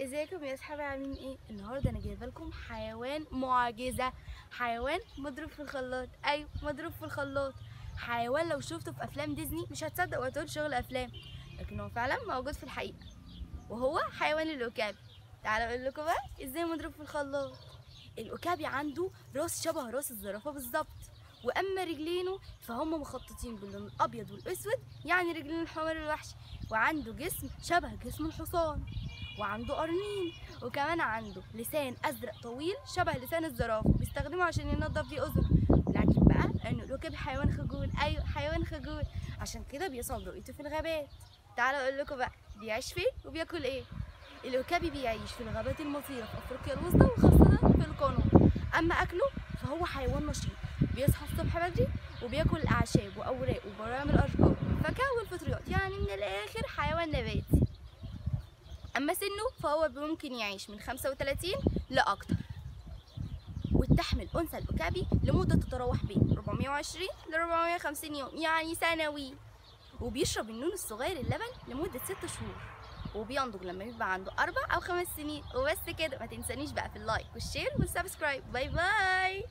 ازيكم يا اصحابي؟ عاملين إيه؟ النهارده أنا جايبه لكم حيوان معجزة. حيوان مضروب في الخلاط. أيوه مضروب في الخلاط. حيوان لو شفته في أفلام ديزني مش هتصدق وهتقول شغل أفلام لكن هو فعلا موجود في الحقيقة. وهو حيوان الأوكابي تعالوا أقول لكم بقى إزاي مضروب في الخلاط. الأوكابي عنده راس شبه راس الزرافة بالظبط وأما رجلينه فهم مخططين باللون الأبيض والأسود يعني رجلين الحمار الوحشي وعنده جسم شبه جسم الحصان. وعنده قرنين وكمان عنده لسان أزرق طويل شبه لسان الزرافة بيستخدمه عشان ينضف بيه أذنه. لكن بقى إنه الأوكابي حيوان خجول أيوه حيوان خجول. عشان كده بيصعب رؤيته في الغابات. تعالوا أقول لكم بقى بيعيش فين وبياكل إيه. الأوكابي بيعيش في الغابات المطيرة في أفريقيا الوسطى وخاصة في القانون. أما أكله فهو حيوان نشيط. بيصحى الصبح بدري وبياكل أعشاب وأوراق وبراعم الأشجار والفاكهة والفطريات يعني من الآخر حيوان نباتي. أما سنه فهو ممكن يعيش من 35 لأكتر. وتحمل أنثى الأوكابي لمدة تتراوح بين 420 ل 450 يوم يعني سنوي. وبيشرب النونو الصغير اللبن لمدة 6 شهور. وبينضج لما يبقى عنده أربع أو خمس سنين. وبس كده ما تنسانيش بقى في ال like وال share وال subscribe. Bye bye!